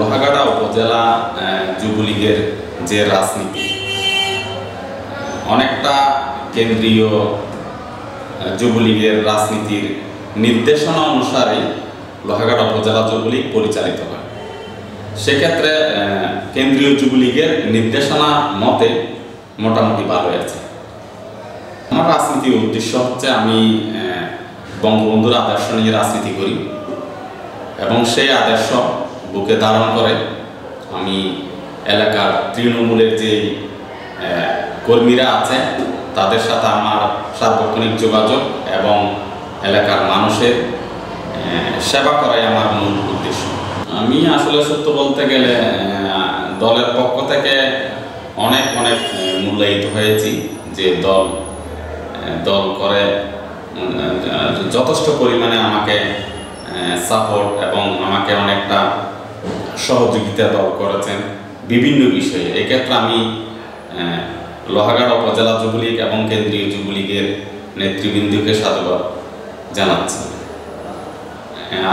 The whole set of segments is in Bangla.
লোহাগাড়া উপজেলা যুবলীগের যে রাজনীতি, অনেকটা কেন্দ্রীয় যুবলীগের রাজনীতির নির্দেশনা অনুসারে লোহাগাড়া উপজেলা যুবলীগ পরিচালিত হয়। সেক্ষেত্রে কেন্দ্রীয় যুবলীগের নির্দেশনা মতে মোটামুটি ভালোই আছে আমার রাজনীতির উদ্দেশ্য হচ্ছে আমি বঙ্গবন্ধুর আদর্শ নিয়ে রাজনীতি করি এবং সেই আদর্শ বুকে ধারণ করে। আমি এলাকার তৃণমূলের যে কর্মীরা আছে, তাদের সাথে আমার সার্বক্ষণিক যোগাযোগ এবং এলাকার মানুষের সেবা করাই আমার মূল উদ্দেশ্য। আমি আসলে সত্য বলতে গেলে দলের পক্ষ থেকে অনেক অনেক মূল্যায়িত হয়েছি যে দল দল করে, যথেষ্ট পরিমাণে আমাকে সাপোর্ট এবং আমাকে অনেকটা সহযোগিতা দল করেছেন বিভিন্ন বিষয়ে। এক্ষেত্রে আমি লোহাগাড়া উপজেলা যুবলীগ এবং কেন্দ্রীয় যুবলীগের নেতৃবৃন্দকে সাধুবাদ জানাচ্ছি।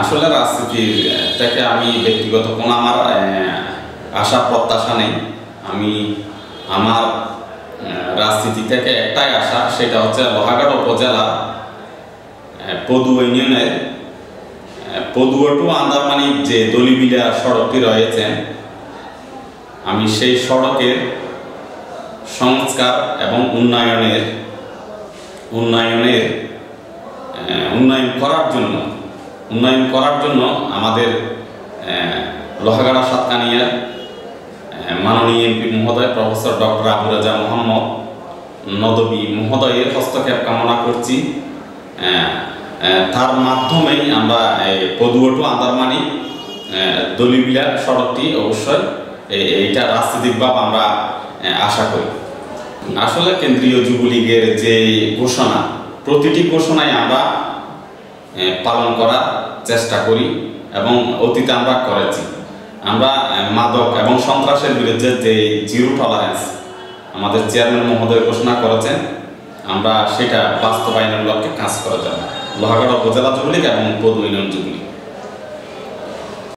আসলে রাজনীতির থেকে আমি ব্যক্তিগত কোনো আমার আশা, প্রত্যাশা নেই। আমি আমার রাজনীতি থেকে একটাই আশা, সেটা হচ্ছে লোহাগাড়া উপজেলা পদু ইউনিয়নের পদুয়া টু আন্দারমানিক যে দলিবিলা সড়কটি রয়েছে, আমি সেই সড়কের সংস্কার এবং উন্নয়নের উন্নয়নের উন্নয়ন করার জন্য, উন্নয়ন করার জন্য আমাদের লোহাগাড়া সাতকানিয়ার মাননীয় এমপি মহোদয় প্রফেসর ডক্টর আবু রাজা মোহাম্মদ নদবী মহোদয়ের হস্তক্ষেপ কামনা করছি। তার মাধ্যমেই আমরা পদুয়া টু আন্দারমানি দলিবিলা সড়কটি অবশ্যই এইটা রাজনীতিকভাবে আমরা আশা করি। আসলে কেন্দ্রীয় যুবলীগের যে ঘোষণা, প্রতিটি ঘোষণায় আমরা পালন করার চেষ্টা করি এবং অতীতে আমরা করেছি। আমরা মাদক এবং সন্ত্রাসের বিরুদ্ধে যে জিরো টলারেন্স আমাদের চেয়ারম্যান মহোদয় ঘোষণা করেছেন, আমরা সেটা বাস্তবায়নের লক্ষ্যে কাজ করে যাব। লোহাগড়া উপজেলা যুবলীগ এবং পদু ইউনিয়ন যুবলীগ